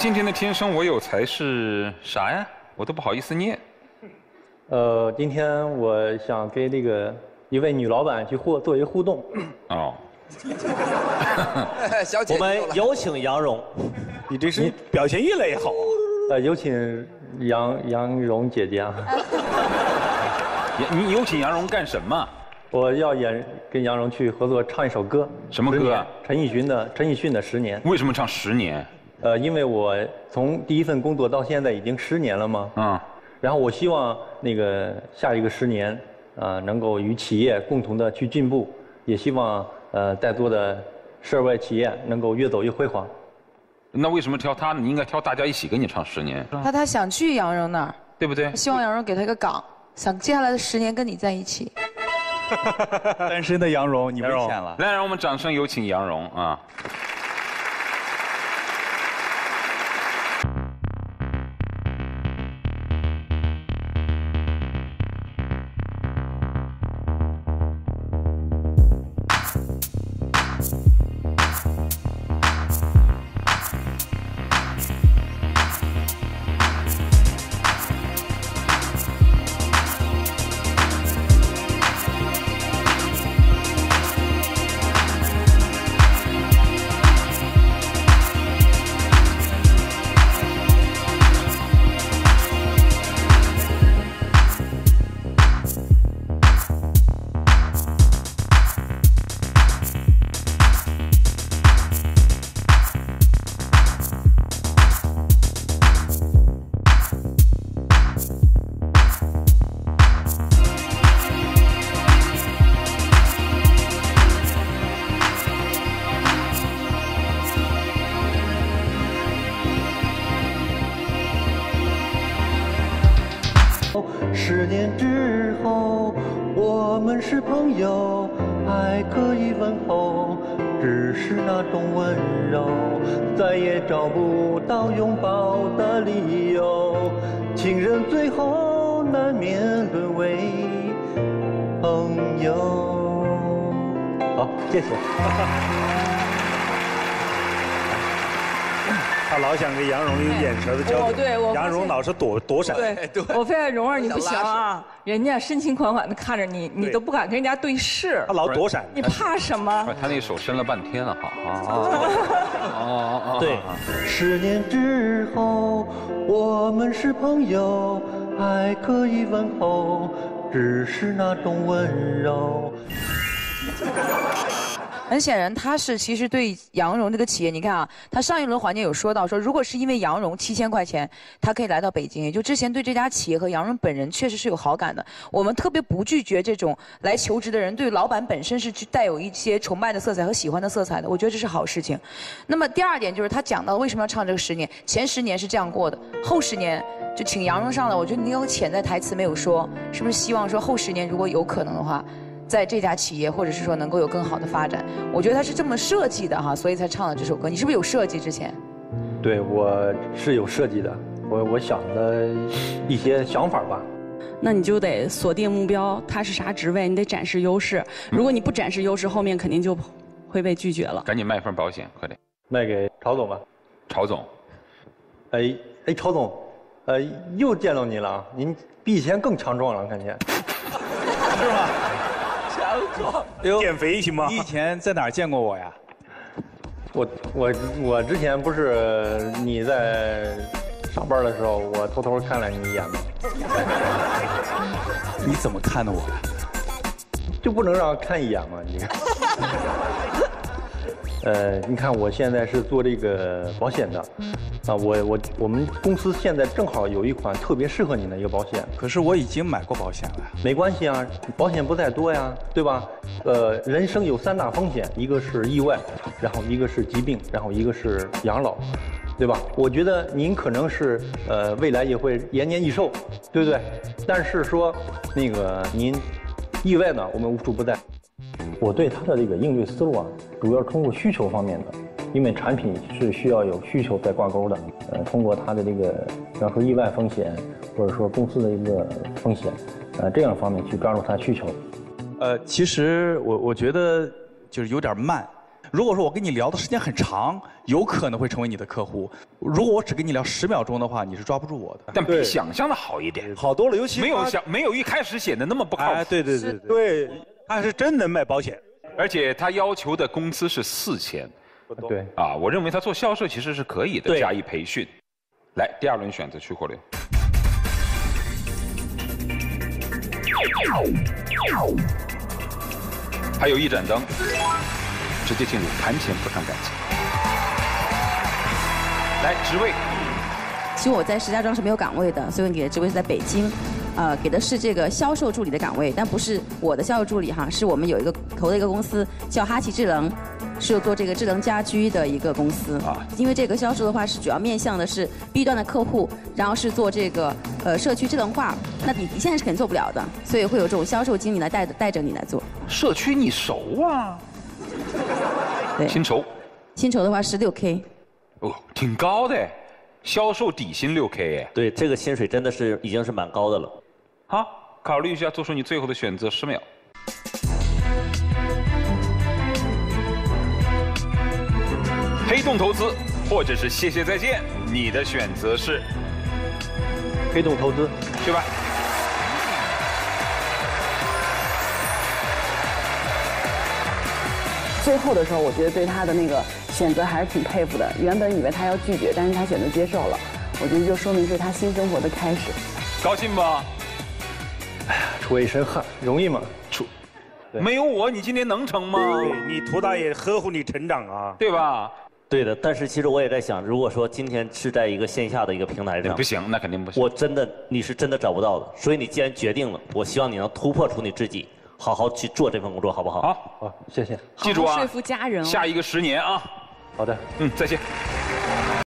今天的天生我有才是啥呀？我都不好意思念。呃，今天我想跟那个一位女老板去互做一个互动。哦。小姐，我们有请杨蓉。你这是表现越来越好。呃，有请杨杨蓉姐姐啊。你有请杨蓉干什么？我要演跟杨蓉去合作唱一首歌。什么歌？陈奕迅的陈奕迅的《十年》。为什么唱十年？呃，因为我从第一份工作到现在已经十年了嘛。嗯。然后我希望那个下一个十年，呃，能够与企业共同的去进步，也希望呃在座的涉外企业能够越走越辉煌。那为什么挑他呢？你应该挑大家一起跟你唱十年。他他想去杨蓉那儿，对不对？希望杨蓉给他一个岗，想接下来的十年跟你在一起。单身的杨蓉，你危险了。来，让我们掌声有请杨蓉啊。十年之后我们是朋友还可以问候只是那种温柔再也找不到拥抱的理由。情人最后难免沦为朋友。好谢谢。他老想跟杨蓉有眼神的交流，对，杨蓉老是躲躲闪。对，我发现蓉儿你不行啊，人家深情款款的看着你，你都不敢跟人家对视。他老躲闪，你怕什么？他那手伸了半天了，哈。啊 对。十年之后，我们是朋友，还可以问候，只是那种温柔。很显然，他是其实对杨蓉这个企业，你看啊，他上一轮环节有说到说，如果是因为杨蓉七千块钱，他可以来到北京，也就之前对这家企业和杨蓉本人确实是有好感的。我们特别不拒绝这种来求职的人对老板本身是去带有一些崇拜的色彩和喜欢的色彩的，我觉得这是好事情。那么第二点就是他讲到为什么要唱这个十年，前十年是这样过的，后十年就请杨蓉上来，我觉得你有潜在台词没有说，是不是希望说后十年如果有可能的话？在这家企业，或者是说能够有更好的发展，我觉得他是这么设计的哈，所以才唱了这首歌。你是不是有设计之前？对，我是有设计的，我我想的一些想法吧。那你就得锁定目标，他是啥职位，你得展示优势。如果你不展示优势，后面肯定就会被拒绝了。赶紧卖份保险，快点。卖给曹总吧。曹总。哎哎，曹总，呃，又见到你了，您比以前更强壮了，感觉。是吗？减肥行吗？你以前在哪儿见过我呀？我我我之前不是你在上班的时候，我偷偷看了你一眼吗？你怎么看的我？就不能让看一眼吗？你看？呃，你看我现在是做这个保险的，啊，我我我们公司现在正好有一款特别适合您的一个保险。可是我已经买过保险了。没关系啊，保险不在多呀，对吧？呃，人生有三大风险，一个是意外，然后一个是疾病，然后一个是养老，对吧？我觉得您可能是呃未来也会延年益寿，对不对？但是说那个您意外呢，我们无处不在。我对他的这个应对思路啊，主要通过需求方面的，因为产品是需要有需求在挂钩的。呃，通过它的这个，比方说意外风险，或者说公司的一个风险，呃，这样方面去抓住它需求。呃，其实我我觉得就是有点慢。如果说我跟你聊的时间很长，有可能会成为你的客户；如果我只跟你聊十秒钟的话，你是抓不住我的。但比想象的好一点，好多了，尤其没有想没有一开始显得那么不靠哎，谱，对对对对，对，他是真能卖保险，而且他要求的工资是四千对，啊，我认为他做销售其实是可以的，加以培训。来，第二轮选择去货流。还有一盏灯，直接进入谈钱不谈感情。来，职位其实我在石家庄是没有岗位的，所以你的职位是在北京，呃，给的是这个销售助理的岗位，但不是我的销售助理哈，是我们有一个投的一个公司叫哈奇智能，是做这个智能家居的一个公司啊啊。因为这个销售的话是主要面向的是 B 端的客户，然后是做这个呃社区智能化，那你你现在是肯定做不了的，所以会有这种销售经理来带带着你来做。社区你熟啊？对，薪酬薪酬的话是六 K。哦，挺高的，销售底薪六 K 哎。对，这个薪水真的是已经是蛮高的了。好，考虑一下，做出你最后的选择，十秒。黑洞投资，或者是谢谢再见，你的选择是黑洞投资，去吧。最后的时候，我觉得对他的那个选择还是挺佩服的。原本以为他要拒绝，但是他选择接受了，我觉得就说明是他新生活的开始。高兴吧？哎呀出一身汗，容易吗？出，没有我，你今天能成吗？对你涂大爷呵护你成长啊，对吧？对的，但是其实我也在想，如果说今天是在一个线下的一个平台上，不行，那肯定不行。我真的你是真的找不到的。所以你既然决定了，我希望你能突破出你自己，好好去做这份工作，好不好？好，好，谢谢。记住啊说服家人哦下一个十年啊。好的。嗯，再见。